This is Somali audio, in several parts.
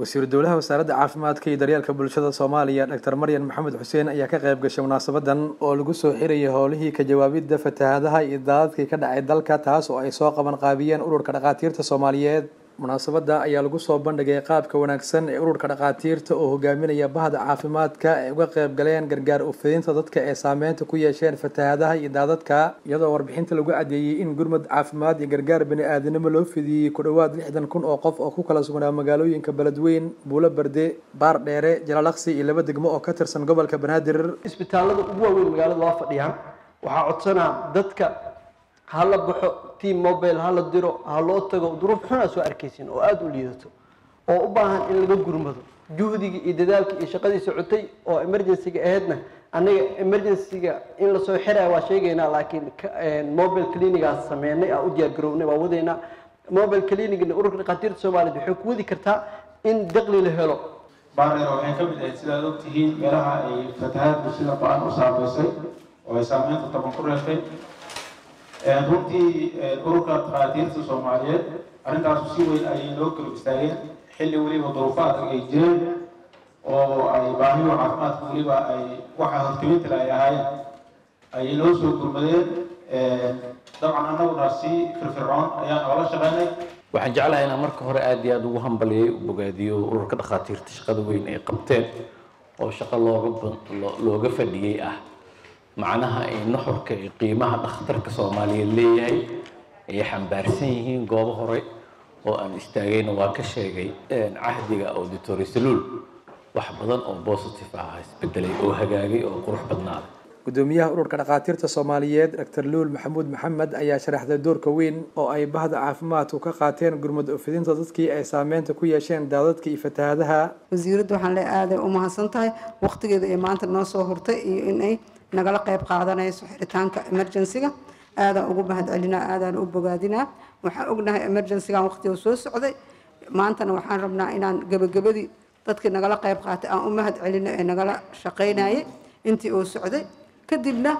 wasiiru dowlaha wasaaradda caafimaadka iyo daryeelka bulshada soomaaliya doctor maryan maxamed xuseen ayaa ka qayb gashay munaasabadan oo lagu soo xirayay howlihii ka jawaabidda fatahaadaha iyo daadadkii ka dhacay dalka taas oo ay soo qaban qaabiyeen ururka dhakhaatiirta soomaaliyeed munaasabada ayaa lagu soo bandhigay qaabka wanaagsan ee ururka dhakhaatiirta oo hogaaminaya bahda caafimaadka ay uga qayb galeen gargaar ufidinta dadka ee saameynta ku yeesheen fatahaadaha iyo daadadka iyadoo warbixinta lagu cadeeyey in gurmad caafimaad iyo gargaar bani-aadanimo loo fidiyey ku dhowaad lixdan kun oo qof oo ku kala sugnaa magaalooyinka beledweyn buulo berde baar dheere jalaalaqsi iyo laba degmo oo ka tirsan gobolka banaadir. Isbitaalada ugu waaweyn magaalada waa fadhiyaan waxaa codsanaa dadka ha la baxo team mobile ha la diro ha loo tago duruuf xun aa soo arkaysin oo aada u liidato oo u baahan in laga gurmado. Juhdigii iyo dadaalkii iyo shaqadii socotay oo emergencyga ahaydna anaga emergencyga in la soo xiraya waa sheegaynaa laakiin mobile clinigaas sameynay aa u diyaar garownay waa wadaynaa. Mobile clinicna ururka dhakhaatiirta waxay ku wadi kartaa in daqli la helo. Baardheer waxay ka mid ahayd sidaad ogtihiin meelaha ay fatahaadku sida ba'an u saameysay oo ay saameynta taban ku reebtay runtii ururka dhakhaatiirta soomaaliyeed arrintaasu si weyn ayay noo kala istaageen xilli weliba duruufo ay jireen oo ay baahiyo caafimaadka weliba ay waxa hortiminta ay ahaayeen ayay noo soo gurmadeen. Dabcan annaguna si firfircoon ayaan oola shaqeynay waxaan jeclahay inaan marka hore aada iyo aada ugu hambaliyay u bogaadiyo ururka dhakhaatiirta shaqada weyn ay qabteen oo shaqo looga looga fadhiyey ah macnaha ay nuxurka iyo qiimaha dhakhtarka soomaaliyeed leeyahay ayay xambaarsan yihiin goobo hore oo aan istaagayna waa ka sheegay cahdiga auditory saluul wax badan oo positive ah isbedelay oo hagaagay oo qurux badnaaday gudoomiyaha ururka dhakhaatiirta soomaaliyeed doctor luul maxamuud maxamed ayaa sharaxday doorka weyn oo ay bahda caafimaadku ka qaateen gurmud ufidinta dadkii ay saameynta ku yeesheen daadadka iyo fatahaadaha. Wasiiradda waxaan le aaday u mahadsan tahay waqtigeeda ay maanta noo soo hurtay iyo inay nagala qayb qaadanayso xiritaanka emergencyga. Aadaan ugu mahad celinaa aadaan u bogaadinaa. Waxaan ognahay emergencygan waqtiga soo socday. Maantana waxaan rabnaa inaan gebagabadii dadkii nagala qayb qaatay aan u mahad celino ee nagala shaqaynayay intii uu socday kadibna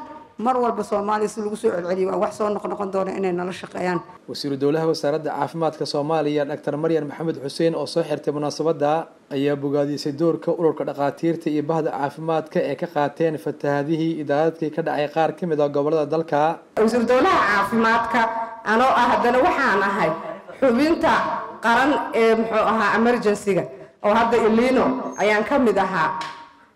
mar walba soomaaliya si lagu soo celceliyo waa wax soo noqnoqon doona inay nala shaqeeyaan. Wasiiru dowlaha wasaaradda caafimaadka soomaaliya doctor maryan maxamed xuseen oo soo xirtay munaasabada ayaa bogaadisay doorka ururka dhakhaatiirta iyo bahda caafimaadka ee ka qaateen fatahaadihii idaadadkii ka dhacay qaar ka mid ah gobollada dalka. Wasiiru dowlaha caafimaadka anoo ah haddana waxaan ahay xubinta qaran ee muxuu ahaa emergencyga oo hadda ilino ayaan ka mid ahaa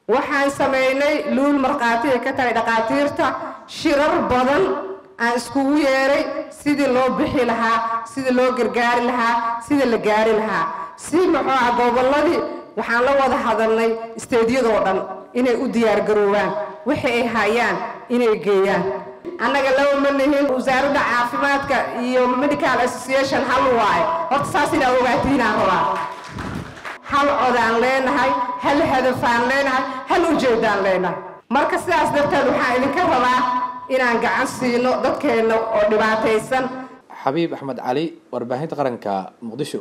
waxaan sameynay luul markhaati ay ka tahay dhakhaatiirta. Shirar badan aan iskugu yeeray sidii loo bixi lahaa sidii loo gargaari lahaa sidii la gaari lahaa. Si muxuu ah gobolladii waxaan la wada hadalnay isteedyadoo dhan inay u diyaargaroobaan wixii ay hayaan inay geeyaan. Annaga laba ma lihin wasaaradda caafimaadka iyo medical association hal waaye horta saas inaa ogaatiinaan rabaa. Hal codaan hal hadafaan leenahay hal ujeedaan leenahay marka sidaas darteed waxaan idinka rabaa inaan gacan siino dadkeenna oo dhibaataysan. Xabiib axmed cali warbaahinta qaranka muqdisho